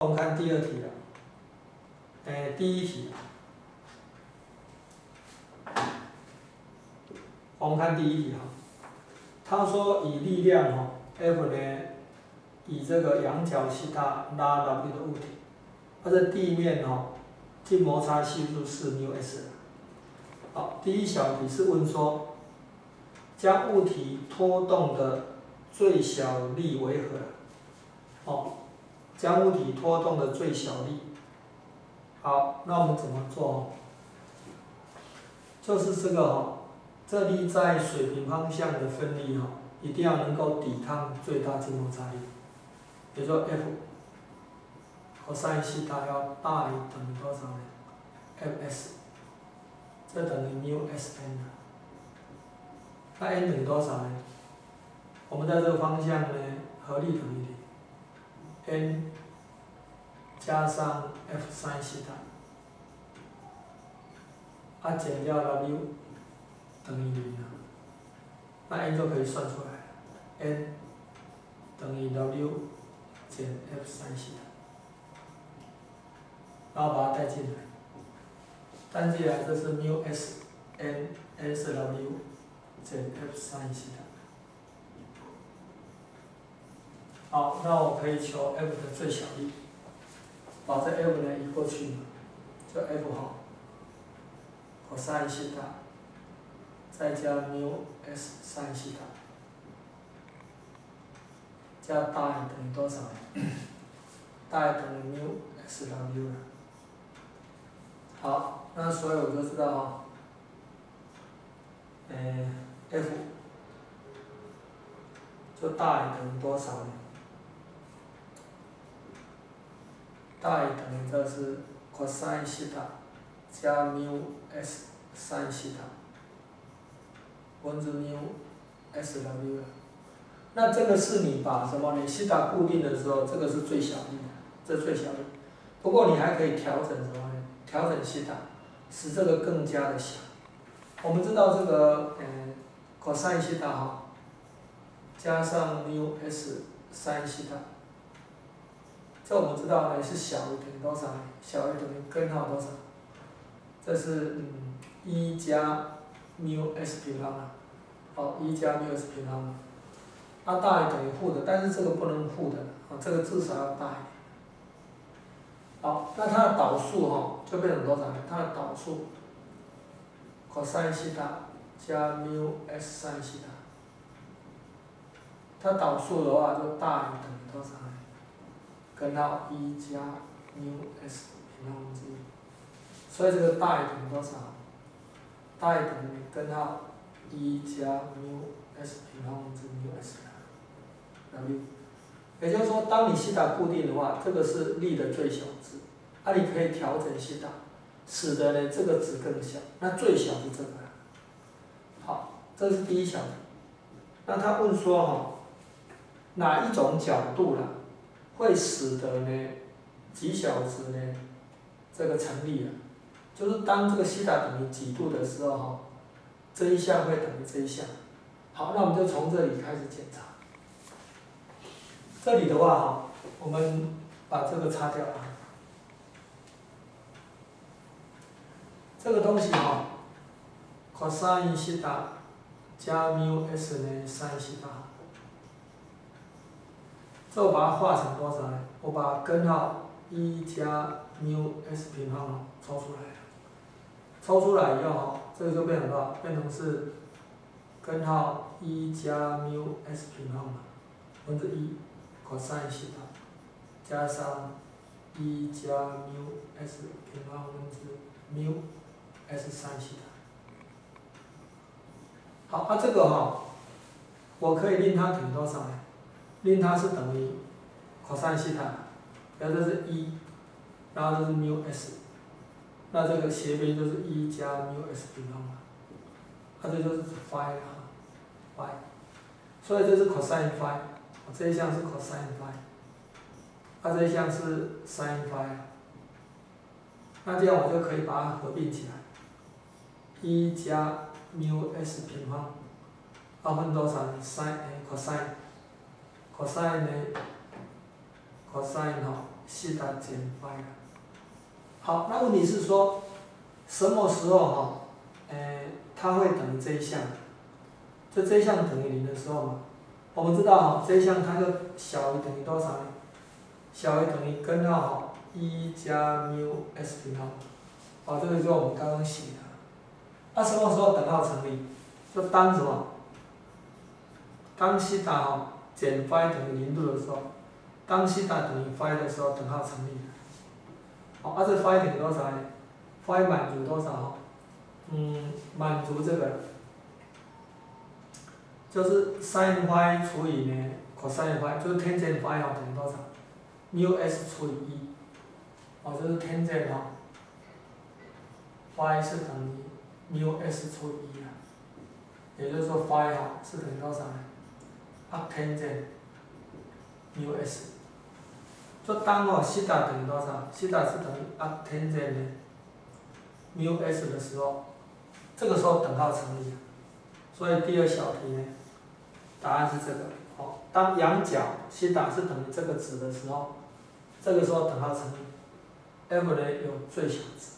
我们看第二题了，哎，第一题，我们看第一题哈，他说以力量哈 F 呢，以这个仰角西塔拉 W 的物体，它的地面哈，静摩擦系数是缪 s。好，第一小题是问说，将物体拖动的最小力为何？哦。将物体拖动的最小力，好，那我们怎么做？就是这个哈，这力在水平方向的分力哈，一定要能够抵抗最大静摩擦力，比如说 F，和上西塔要大于等于多少呢？Fs，这等于缪 Sn 那 n 等于多少呢？我们在这个方向呢，合力等于零。N 加上 F 三西塔，啊减掉 W 等于零啊，那 n 就可以算出来，n 等于 W 减 F 三西塔，然后把它带进来，带进来这是 mu s n s W 减 F 三西塔。好，那我可以求 F 的最小力，把这 F 呢移过去，就 F 好，cos 西塔，再加缪 S 三西塔，加大于等于多少呢？大于等于缪 S W 了。好，那所有都知道哈，嗯，F 就大于等于多少呢？大于等于这是 cosine 西塔加缪 s 三西塔，分之缪 s w 那这个是你把什么呢？西塔固定的时候，这个是最小力，这最小力。不过你还可以调整什么呢？调整西塔，使这个更加的小。我们知道这个嗯 cosine 西塔哈，加上缪 s 三西塔。这我们知道呢，是小于等于多少？小于等于根号多少？这是嗯一加缪 s 平方啊，好一加缪 s 平方，它大于等于负的，但是这个不能负的啊，这个至少要大一点。好，那它的导数哈就变成多少呢？它的导数 cos 西塔加缪 s 三西塔，它导数的话就大于等于多少呢？根号一加 u s 平方分之一，所以这个大于等于多少？大于等于根号一加 u s 平方分之一，u s w。也就是说，当你西塔固定的话，这个是力的最小值，那你可以调整西塔，使得呢这个值更小。那最小是这个。好，这是第一小题。那他问说哈，哪一种角度呢？会使得呢几小时呢这个成立啊，就是当这个西塔等于几度的时候哈，这一项会等于这一项。好，那我们就从这里开始检查。这里的话哈，我们把这个擦掉啊。这个东西哈，cos 西塔加缪 s 呢 sin 西塔。这我把它化成多少呢？我把根号一加缪 s 平方啊抽出来，抽出来以后，这个就变成多少？变成是根号一加缪 s 平方嘛分之一 cos 西塔，加上一加缪 s 平方分之缪 s 三西塔。好，那这个哈，我可以令它等于多少呢？令它是等于 cos 西塔，然后这是一，然后这是缪 s，那这个斜边就是一加缪 s 平方嘛，它这就是 phi 啊，phi，所以这是 cos phi，这一项是 cos phi，它这一项是 sin phi，那这样我就可以把它合并起来，一加缪 s 平方，二分多少？sin cos。Cosine 呢，cosine 哈西塔减 phi 好，那问题是说，什么时候哈，诶，它会等于这一项？就这一项等于零的时候嘛？我们知道哈，这一项它就小于等于多少呢？小于等于根号哈，一加缪 s 平方。好，这个就是我们刚刚写的。那什么时候等号成立？就当什么？当西塔哈减 phi 等于零度的时候，当西塔等于 phi 的时候，等号成立。好，啊这 phi 等于多少呢？phi 满足多少？嗯，满足这个，就是 sin phi 除以呢 cos phi，就是 tan phi 哈等于多少？mu s 除以一，哦，就是 tan 哈，phi 是等于 mu s 除以一啊，也就是说 phi 哈是等于多少呢？arctan mu s，就当哦西塔等于多少？西塔是等于 arctan 的 mu s 的时候，这个时候等号成立。所以第二小题呢，答案是这个。好，当仰角西塔是等于这个值的时候，这个时候等号成立。f 呢有最小值。